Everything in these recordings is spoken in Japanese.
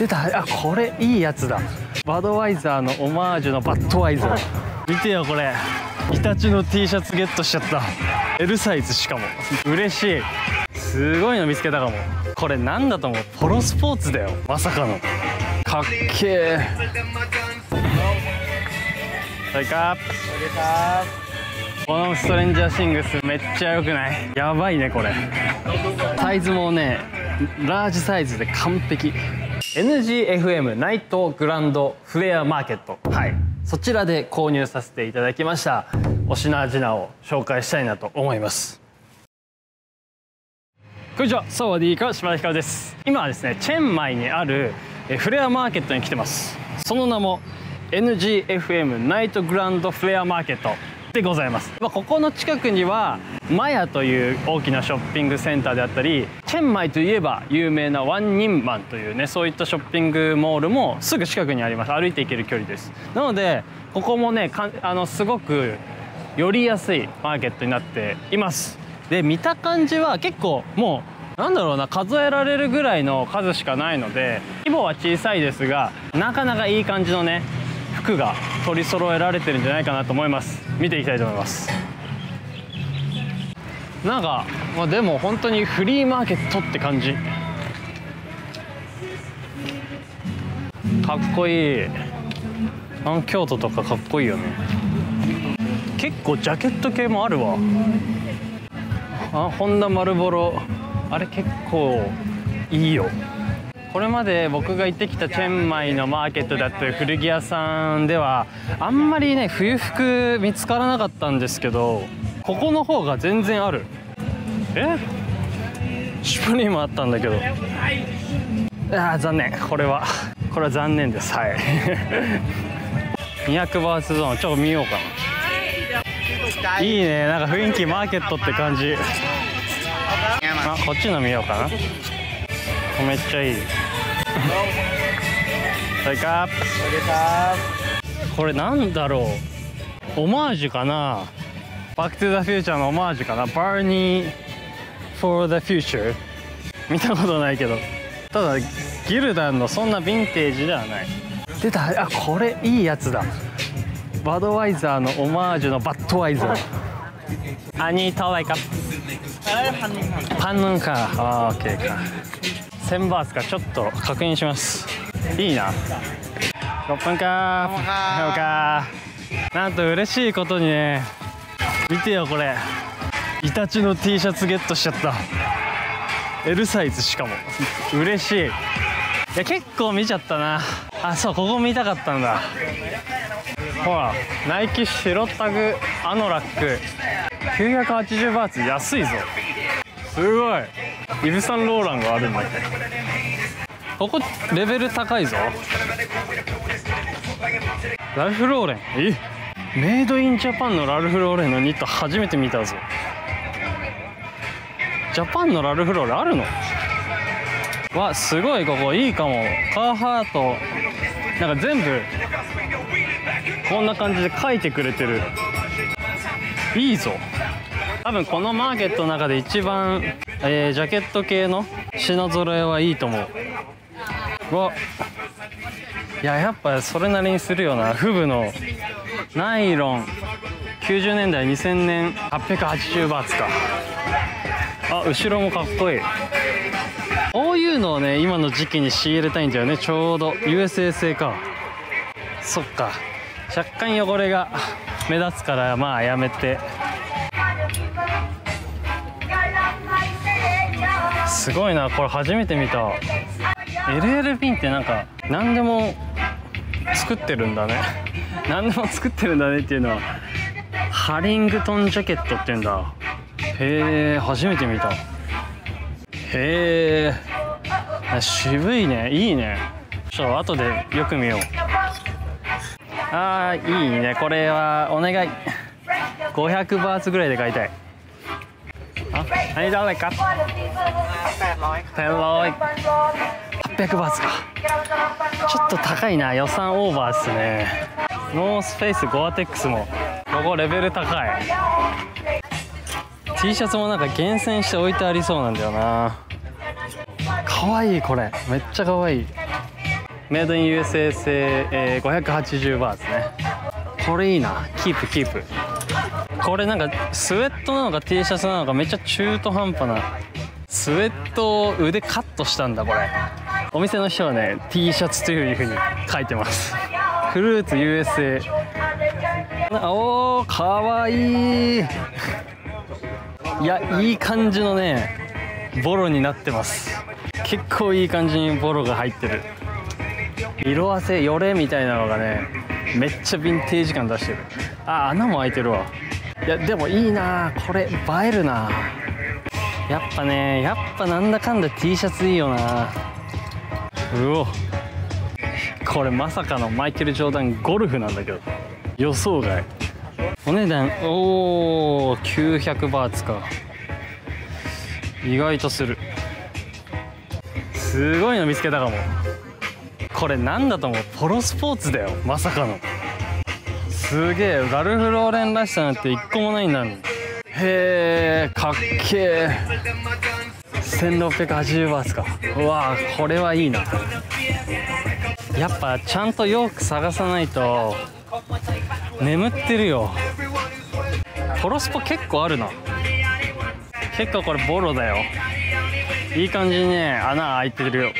出た。あこれいいやつだ。バドワイザーのオマージュのバッドワイザー。見てよこれ。日立の T シャツゲットしちゃった。L サイズしかも。嬉しい。すごいの見つけたかも。これなんだと思う。ポロスポーツだよ。まさかの。かっけえそれかこのストレンジャーシングスめっちゃ良くない？やばいねこれ。サイズもねラージサイズで完璧 NGFM ナイトグランドフレアマーケット。はい。そちらで購入させていただきました。お品々を紹介したいなと思います。こんにちは。サワディーカ島田ひかるです。今はですねチェンマイにあるフレアマーケットに来てます。その名も NGFM ナイトグランドフレアマーケットでございます、まあ、ここの近くにはマヤという大きなショッピングセンターであったりチェンマイといえば有名なワンニンマンというねそういったショッピングモールもすぐ近くにあります。歩いて行ける距離です。なのでここもねかあのすごく寄りやすいマーケットになっています。で見た感じは結構もうなんだろうな数えられるぐらいの数しかないので規模は小さいですがなかなかいい感じのね服が取り揃えられてるんじゃないかなと思います。見ていきたいと思います。なんか、まあ、でも本当にフリーマーケットって感じ。かっこいい。あの京都とかかっこいいよね。結構ジャケット系もあるわ。あホンダ丸ボロ。あれ結構いいよ。これまで僕が行ってきたチェンマイのマーケットだったり古着屋さんではあんまりね冬服見つからなかったんですけどここの方が全然ある。え？シュプリームあったんだけど。ああ残念。これは。これは残念です。はい。200バーツゾーン。ちょっと見ようかな。いいね。なんか雰囲気マーケットって感じ。あこっちの見ようかな。めっちゃいい。それかこれなんだろう。オマージュかな。バック・トゥ・ザ・フューチャーのオマージュかな。バーニー・フォー・ザ・フューチャー見たことないけど。ただギルダンのそんなヴィンテージではない。出た。あこれいいやつだ。バドワイザーのオマージュのバッドワイザー。アニータワイカパンヌンかあーオッケーか1000バーツかちょっと確認します。いいな。6分か。ーか。なんと嬉しいことにね。見てよこれ。イタチの T シャツゲットしちゃった。L サイズしかも。嬉しい。いや結構見ちゃったな。あそうここ見たかったんだ。ほらナイキ白タグアノラック。980バーツ安いぞ。すごいイブ・サンローランがあるんだ。ここレベル高いぞ。ラルフ・ローレン。え？ made in Japan のラルフ・ローレンのニット初めて見たぞ。ジャパンのラルフ・ローレンあるの？わすごいここ。いいかも。カーハート。なんか全部こんな感じで書いてくれてる。いいぞ。多分このマーケットの中で一番、えー、ジャケット系の品揃えはいいと思う。わ。いややっぱそれなりにするよな。フブのナイロン。90年代2000年。880バーツか。あ後ろもかっこいい。こういうのをね今の時期に仕入れたいんだよね。ちょうど。USA 製か。そっか。若干汚れが目立つからまあやめて。すごいなこれ初めて見た。LL ピンってなんか何でも作ってるんだね。何でも作ってるんだねっていうのはハリングトンジャケットっていうんだ。へえ初めて見た。へえ渋いね。いいね。ちょっと後でよく見よう。あーいいね。これはお願い。500バーツぐらいで買いたい。あ何だか？800 800バーツか。ちょっと高いな。予算オーバーっすね。ノースフェイスゴアテックスも。ここレベル高い。T シャツもなんか厳選して置いてありそうなんだよな。かわいいこれ。めっちゃかわいい。 made in USA 製、えー、580バーツね。これいいな。キープキープこれなんかスウェットなのか T シャツなのかめっちゃ中途半端なスウェットを腕カットしたんだこれ。お店の人はね T シャツというふうに書いてます。フルーツ USA おーかわいい。いやいい感じのねボロになってます。結構いい感じにボロが入ってる。色あせよれみたいなのがねめっちゃヴィンテージ感出してる。あ穴も開いてるわ。いやでもいいな。これ映えるな。やっぱねやっぱなんだかんだ T シャツいいよな。うお。これまさかのマイケル・ジョーダンゴルフなんだけど。予想外。お値段。おお900バーツか。意外とする。すごいの見つけたかも。これなんだと思う？ポロスポーツだよ。まさかの。すげえラルフ・ローレンらしさなんて一個もないんだ。へえかっけえ。1680バーツか。うわこれはいいな。やっぱちゃんと洋服探さないと眠ってるよ。ポロスポ結構あるな。結構これボロだよ。いい感じにね穴開いてるよ。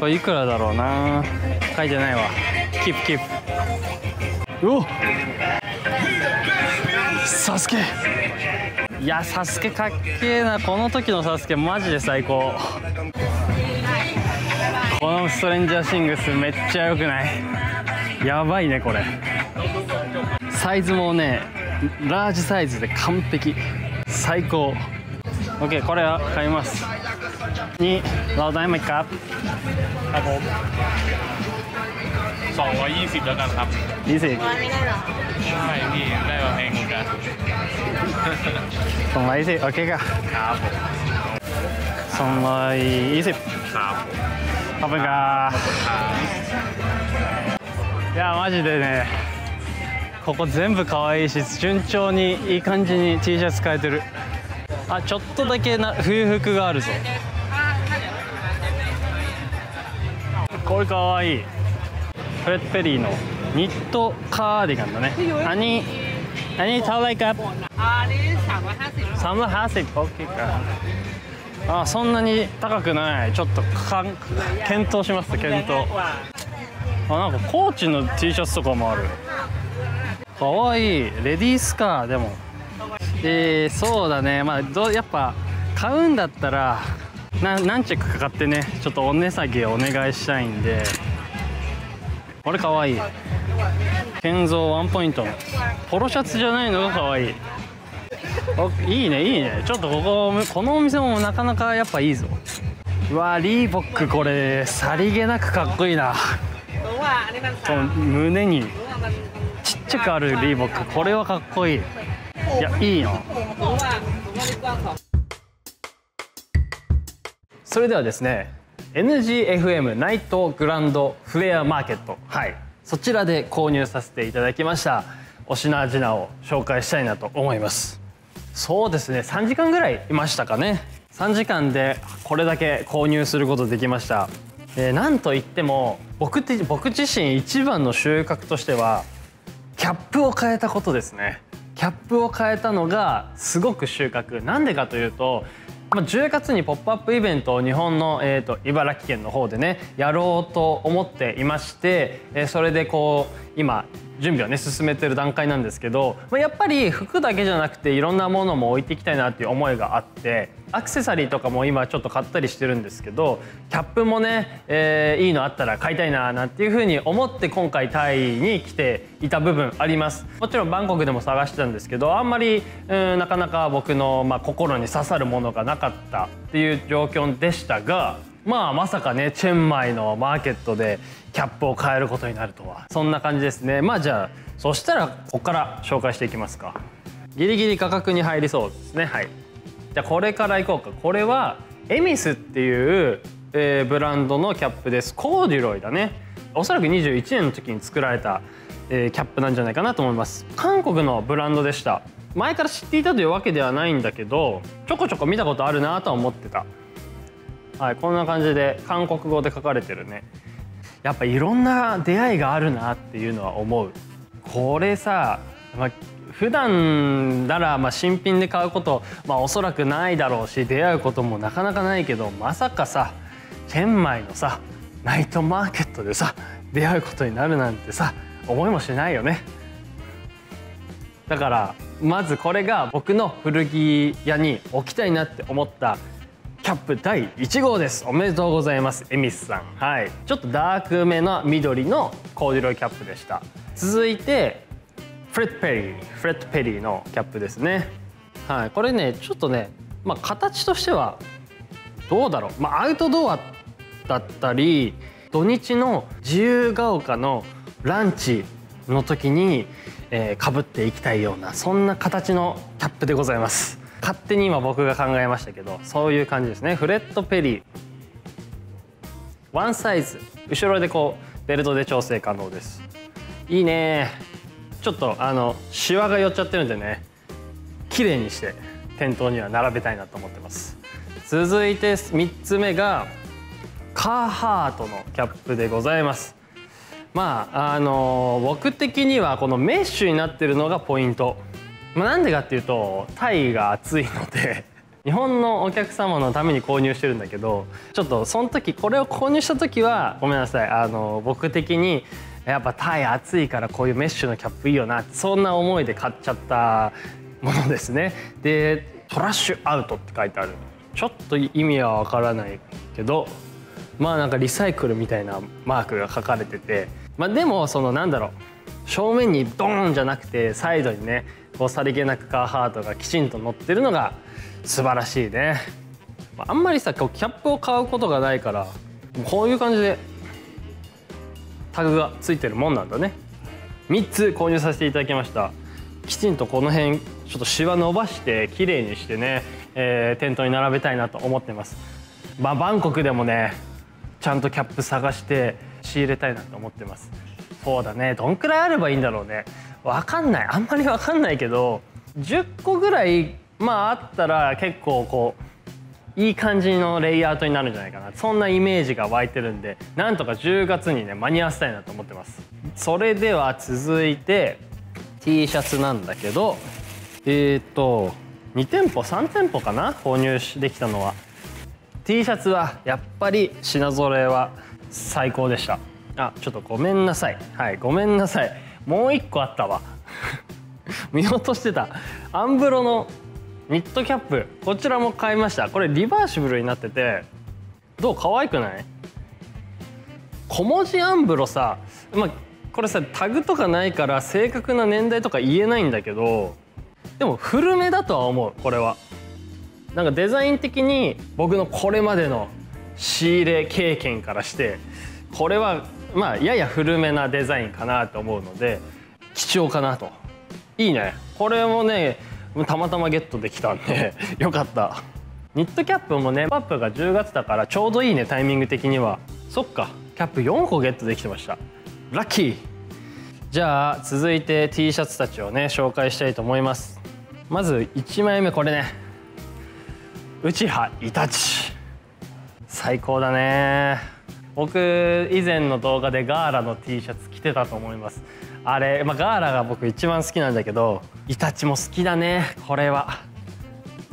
これいくらだろうな。書いてないわ。キープキープ。おサスケ。いやサスケかっけえな。この時のサスケマジで最高。このストレンジャーシングスめっちゃ良くない？やばいねこれ。サイズもねラージサイズで完璧。最高。OK これは買います。にラウダイマイカあ220แล้วกันครับ ยี่สิบ ไม่ได้หรอ ไม่พี่ได้มาแพงเหมือนกัน สองร้อยยี่สิบโอเคค่ะ ครับผม สองร้อยยี่สิบ ครับผม ขอบคุณครับいやマジでねここ全部可愛いし順調にいい感じに T シャツ変えてるあちょっとだけな冬服があるぞこれ可愛い フレッド・ペリーのニットカーディガンだねอันนี้อันนี้เท่าไหรครับ อันนี้350 380 OK かあそんなに高くないちょっとかん検討します検討あなんかコーチの T シャツとかもあるかわいいレディースかでもえー、そうだねまあどうやっぱ買うんだったらな何チェックかかってねちょっとお値下げお願いしたいんで これかわい。い建造ワンポイント。ポロシャツじゃないのがかわい。いいいねいいね。ちょっとこここのお店もなかなかやっぱいいぞ。うわリーボックこれさりげなくかっこいいな。この胸にちっちゃくあるリーボック。これはかっこいい。いやいいなそれではですね NGFM ナイトグランドフレアマーケットはい。そちらで購入させていただきました。お品々を紹介したいなと思います。そうですね。3時間ぐらいいましたかね。3時間でこれだけ購入することできました、えーなんといっても僕て僕自身一番の収穫としてはキャップを変えたことですね。キャップを変えたのがすごく収穫。なんでかというとまあ10月にポップアップイベントを日本の、えー、と茨城県の方でねやろうと思っていまして、えーそれでこう今準備をね進めてる段階なんですけど、まあ、やっぱり服だけじゃなくていろんなものも置いていきたいなっていう思いがあってアクセサリーとかも今ちょっと買ったりしてるんですけどキャップもね、えーいいのあったら買いたいななんていうふうに思って今回タイに来ていた部分あります。もちろんバンコクでも探してたんですけどあんまりうんなかなか僕の、まあ、心に刺さるものがなかったっていう状況でしたがまあまさかねチェンマイのマーケットでキャップを変えることになるとは。そんな感じですね。まあじゃあそしたらここから紹介していきますか。ギリギリ価格に入りそうですね。はい。じゃあこれからいこうか。これはエミスっていう、えーブランドのキャップです。コーデュロイだね。おそらく21年の時に作られた、えーキャップなんじゃないかなと思います。韓国のブランドでした。前から知っていたというわけではないんだけどちょこちょこ見たことあるなとは思ってた。はいこんな感じで韓国語で書かれてるねやっぱいろんな出会いがあるなっていうのは思う。これさ、まあ、普段ならまあ新品で買うこと、まあ、おそらくないだろうし出会うこともなかなかないけどまさかさチェンマイのさナイトマーケットでさ出会うことになるなんてさ思いもしないよね。だからまずこれが僕の古着屋に置きたいなって思ったキャップ第1号です。おめでとうございます。エミスさん。はい。ちょっとダークめな緑のコーデュロイキャップでした。続いてフレット・ペリー。フレット・ペリーのキャップですね。はい。これねちょっとねまあ形としてはどうだろう。まあアウトドアだったり土日の自由が丘のランチの時にえー、かぶっていきたいようなそんな形のキャップでございます。勝手に今僕が考えましたけどそういう感じですね。フレットペリー。ワンサイズ。後ろでこうベルトで調整可能です。いいね。ちょっとあのシワが寄っちゃってるんでね。綺麗にして店頭には並べたいなと思ってます。続いて3つ目がカーハートのキャップでございます。まああの僕的にはこのメッシュになってるのがポイント、まあ、なんでかっていうとタイが暑いので 日本のお客様のために購入してるんだけどちょっとその時これを購入した時はごめんなさいあの僕的にやっぱタイ暑いからこういうメッシュのキャップいいよなそんな思いで買っちゃったものですね。でトラッシュアウトって書いてある。ちょっと意味はわからないけどまあなんかリサイクルみたいなマークが書かれてて。まあ、でもそのなんだろう正面にドーンじゃなくてサイドにねこうさりげなくカーハートがきちんと乗ってるのが素晴らしいね。あんまりさこうキャップを買うことがないからこういう感じでタグがついてるもんなんだね。3つ購入させていただきました。きちんとこの辺ちょっとシワ伸ばして綺麗にしてね、えー、店頭に並べたいなと思ってます。まあバンコクでもねちゃんとキャップ探して仕入れたいなと思ってます。そうだね。どんくらいあればいいんだろうね。分かんない。あんまり分かんないけど10個ぐらいまああったら結構こういい感じのレイアウトになるんじゃないかな。そんなイメージが湧いてるんでなんとか10月にね間に合わせたいなと思ってます。それでは続いて T シャツなんだけどえっ、ー、と2店舗3店舗かな？購入できたのは。T シャツはやっぱり品揃えは最高でした。あちょっとごめんなさい。はいごめんなさい。もう一個あったわ。見落としてた。アンブロのニットキャップ。こちらも買いました。これリバーシブルになっててどう？可愛くない？小文字アンブロさ。まあこれさタグとかないから正確な年代とか言えないんだけどでも古めだとは思う。これは。なんかデザイン的に僕のこれまでの仕入れ経験からしてこれはまあやや古めなデザインかなと思うので貴重かなと。いいね。これもねたまたまゲットできたんで よかった。ニットキャップもねパップが10月だからちょうどいいねタイミング的には。そっか。キャップ4個ゲットできてました。ラッキー。じゃあ続いて T シャツたちをね紹介したいと思います。まず1枚目これね。内葉イタチ。最高だね。僕以前の動画でガーラの T シャツ着てたと思います。あれ、まあ、ガーラが僕一番好きなんだけどイタチも好きだねこれは。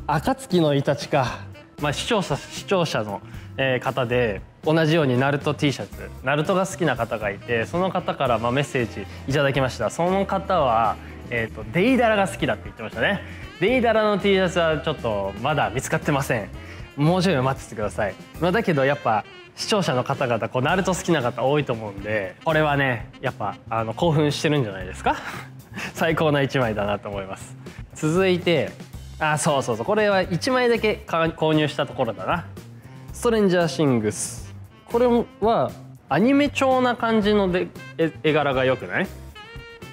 暁のイタチか、まあ、視聴者視聴者の、え方で同じようにナルト T シャツナルトが好きな方がいてその方からまあメッセージいただきました。その方は、えーと、デイダラが好きだって言ってましたね。デイダラの T シャツはちょっとまだ見つかってません。もうちょい待っててください、まあ、だけどやっぱ視聴者の方々こうナルト好きな方多いと思うんでこれはねやっぱあの興奮してるんじゃないですか？最高な1枚だなと思います。続いてあそうそうそうこれは1枚だけ購入したところだな。ストレンジャーシングスこれはアニメ調な感じので絵柄が良くない？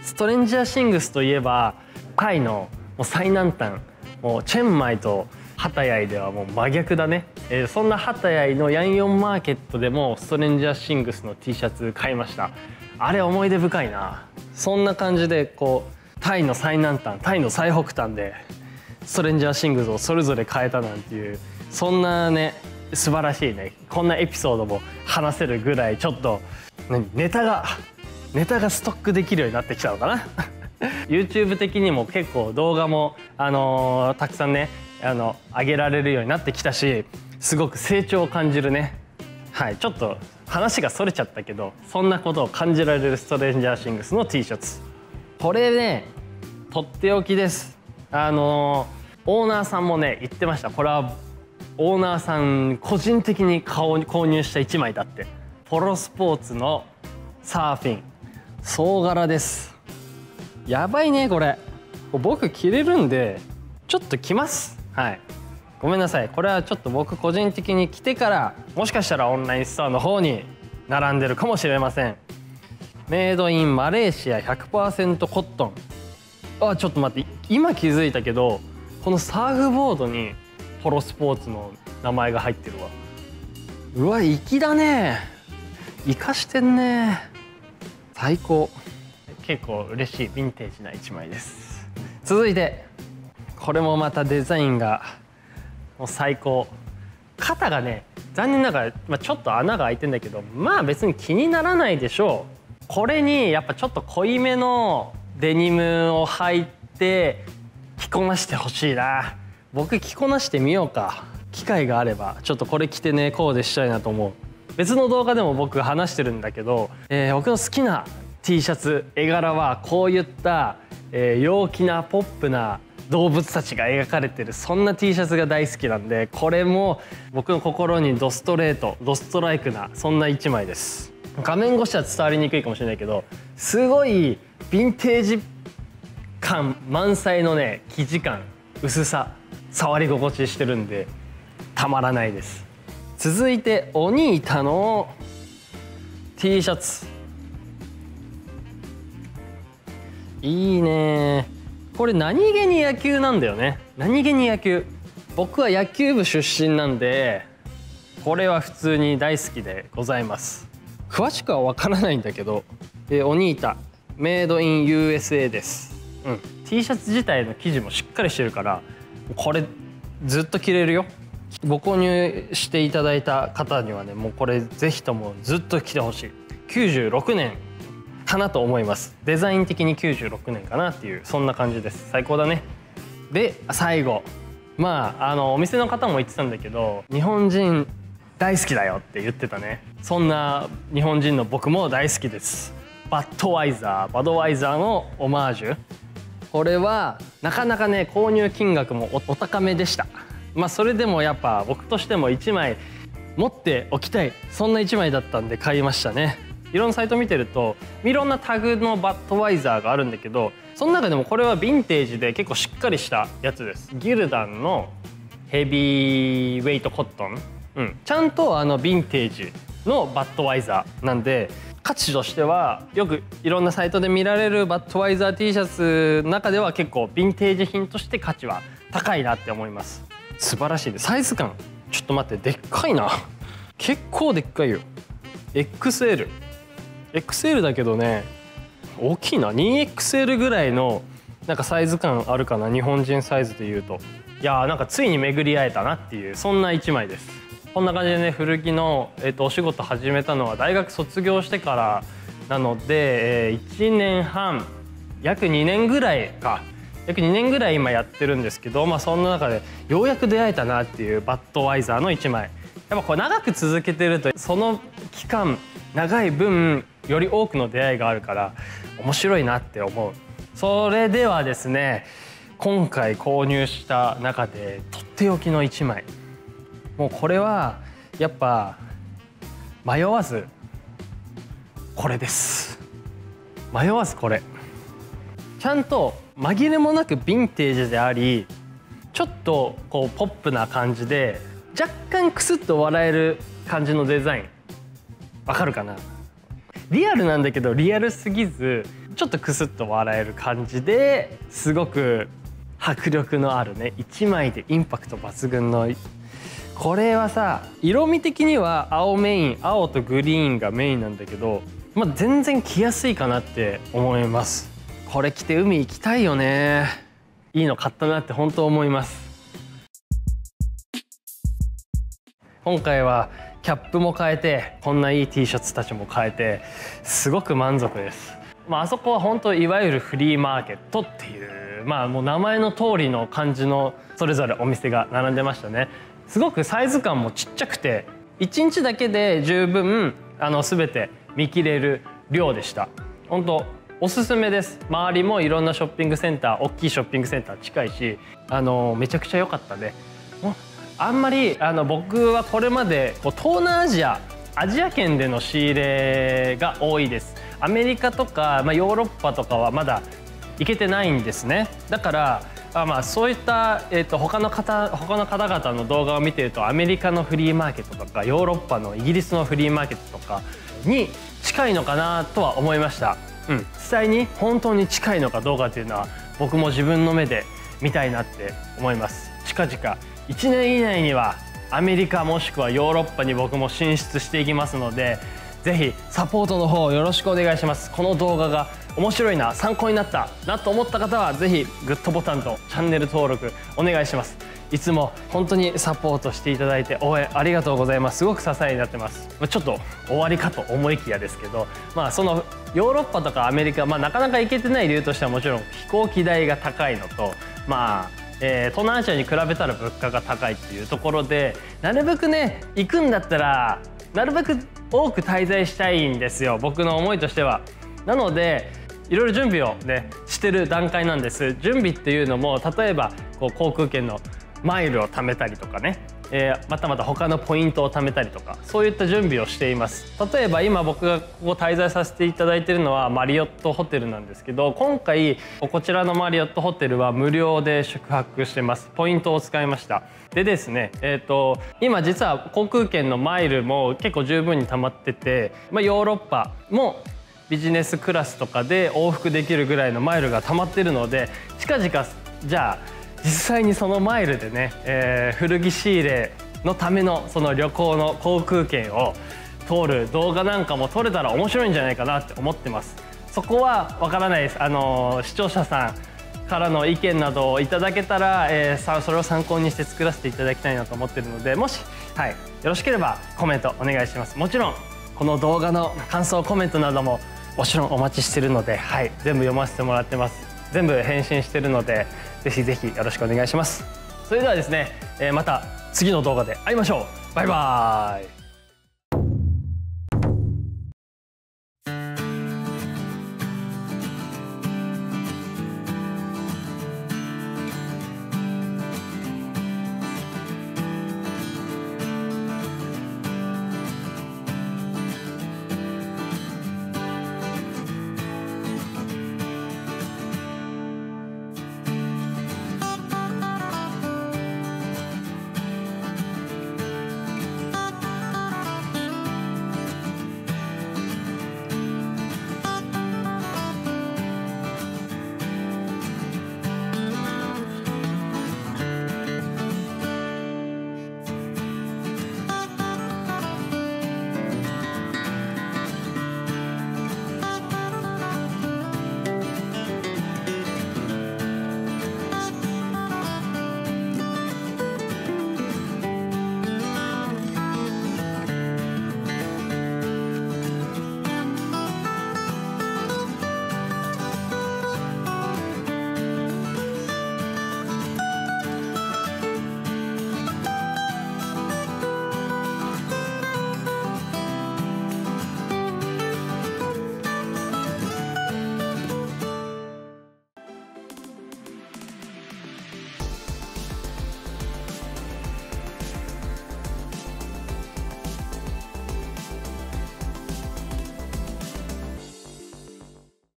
ストレンジャーシングスといえばタイのもう最南端もうチェンマイとハタヤイではもう真逆だね、えー、そんなハタヤイのヤンヨンマーケットでもストレンジャーシングスの T シャツ買いました。あれ思い出深いな。そんな感じでこうタイの最南端タイの最北端でストレンジャーシングスをそれぞれ変えたなんていうそんなね素晴らしいね。こんなエピソードも話せるぐらいちょっと何？ネタがネタがストックできるようになってきたのかな？YouTube 的にも結構動画も、あのーたくさんねあの上げられるようになってきたしすごく成長を感じるね。はいちょっと話がそれちゃったけどそんなことを感じられるストレンジャーシングスの T シャツ。これねとっておきです。あのオーナーさんもね言ってました。これはオーナーさん個人的に顔に購入した1枚だって。ポロスポーツのサーフィン。総柄です。やばいねこれ。僕着れるんでちょっと着ます。はい。ごめんなさい。これはちょっと僕個人的に着てからもしかしたらオンラインストアの方に並んでるかもしれません。メイドインマレーシア100%コットン。あちょっと待って。今気づいたけどこのサーフボードにポロスポーツの名前が入ってるわ。うわ粋だね。生かしてんね。最高。結構嬉しいヴィンテージな一枚です。続いてこれもまたデザインがもう最高。肩がね残念ながら、まあ、ちょっと穴が開いてんだけどまあ別に気にならないでしょう。これにやっぱちょっと濃いめのデニムを履いて着こなしてほしいな。僕着こなしてみようか。機会があればちょっとこれ着てねコーデしたいなと思う。別の動画でも僕話してるんだけど、えー僕の好きな T シャツ絵柄はこういった、えー陽気なポップな動物たちが描かれてるそんな T シャツが大好きなんでこれも僕の心にドストレートドストライクなそんな一枚です。画面越しは伝わりにくいかもしれないけどすごいヴィンテージ感満載のね生地感薄さ触り心地してるんでたまらないです。続いてオニータの T シャツ。いいねこれ何気に野球なんだよね。何気に野球。僕は野球部出身なんでこれは普通に大好きでございます。詳しくは分からないんだけどえーオニータメイドイン USA です、うん、T シャツ自体の生地もしっかりしてるからこれずっと着れるよ。ご購入していただいた方にはねもうこれぜひともずっと着てほしい。96年かなと思います。デザイン的に96年かなっていうそんな感じです。最高だね。で最後。まああのお店の方も言ってたんだけど日本人大好きだよって言ってたね。そんな日本人の僕も大好きです。バッドワイザーバドワイザーのオマージュ。これはなかなかね購入金額もおお高めでした。まあそれでもやっぱ僕としても1枚持っておきたい。そんな1枚だったんで買いましたね。いろんなサイト見てるといろんなタグのバッドワイザーがあるんだけどその中でもこれはヴィンテージで結構しっかりしたやつです。ギルダンのヘビーウェイトコットン、うん、ちゃんとあのヴィンテージのバッドワイザーなんで価値としてはよくいろんなサイトで見られるバッドワイザー T シャツの中では結構ヴィンテージ品として価値は高いなって思います。素晴らしい。でサイズ感。ちょっと待ってでっかいな。結構でっかいよ。XL XL だけどね大きいな。2XL ぐらいのなんかサイズ感あるかな。日本人サイズでいうと。いやーなんかついに巡り会えたなっていうそんな一枚です。こんな感じでね古着の、えっとお仕事始めたのは大学卒業してからなので、え1年半約2年ぐらいか。約2年ぐらい今やってるんですけど、まあ、そんな中でようやく出会えたなっていうバッドワイザーの1枚。やっぱこれ長く続けてるとその期間長い分より多くの出会いがあるから面白いなって思う。それではですね今回購入した中でとっておきの1枚。もうこれはやっぱ迷わずこれです。迷わずこれ。ちゃんと紛れもなくヴィンテージでありちょっとこうポップな感じで若干クスッと笑える感じのデザイン。わかるかな？リアルなんだけどリアルすぎずちょっとクスッと笑える感じですごく迫力のあるね1枚でインパクト抜群のこれはさ色味的には青メイン青とグリーンがメインなんだけど、まあ、全然着やすいかなって思います。これ着て海行きたいよね。いいの買ったなって本当思います。今回はキャップも変えてこんないい T シャツたちも変えてすごく満足です、まああそこは本当いわゆるフリーマーケットっていうまあもう名前の通りの感じのそれぞれお店が並んでましたね。すごくサイズ感もちっちゃくて1日だけで十分あの全て見切れる量でした。本当おすすめです。周りもいろんなショッピングセンター大きいショッピングセンター近いしあのめちゃくちゃ良かったね。あんまりあの僕はこれまでこう東南アジアアジア圏での仕入れが多いです。アメリカとか、まあ、ヨーロッパとかはまだ行けてないんですね。だからあまあそういった、えー、と他の方他の方々の動画を見てるとアメリカのフリーマーケットとかヨーロッパのイギリスのフリーマーケットとかに近いのかなとは思いました、うん、実際に本当に近いのかどうかっていうのは僕も自分の目で見たいなって思います。近々。1年以内にはアメリカもしくはヨーロッパに僕も進出していきますのでぜひサポートの方よろしくお願いします。この動画が面白いな参考になったなと思った方はぜひグッドボタンとチャンネル登録お願いします。いつも本当にサポートしていただいて応援ありがとうございます。すごく支えになってますまちょっと終わりかと思いきやですけどまあそのヨーロッパとかアメリカ、まあ、なかなか行けてない理由としてはもちろん飛行機代が高いのとまあえー東南アジアに比べたら物価が高いっていうところでなるべくね行くんだったらなるべく多く滞在したいんですよ。僕の思いとしては。なのでいろいろ準備をねしてる段階なんです。準備っていうのも例えばこう航空券のマイルを貯めたりとかね、えーまたまた他のポイントを貯めたりとかそういった準備をしています。例えば今僕がここ滞在させていただいているのはマリオットホテルなんですけど今回こちらのマリオットホテルは無料で宿泊してます。ポイントを使いました。でですねえっ、と今実は航空券のマイルも結構十分に溜まってて、まあ、ヨーロッパもビジネスクラスとかで往復できるぐらいのマイルが溜まってるので近々じゃあ実際にそのマイルでね、えー古着仕入れのためのその旅行の航空券を通る動画なんかも撮れたら面白いんじゃないかなって思ってます。そこはわからないです。あの視聴者さんからの意見などをいただけたら、えーそれを参考にして作らせていただきたいなと思ってるのでもし、はい、よろしければコメントお願いします。もちろんこの動画の感想コメントなどももちろんお待ちしてるので、はい、全部読ませてもらってます。全部返信してるのでぜひぜひよろしくお願いします。それではですね、えまた次の動画で会いましょう。バイバーイ。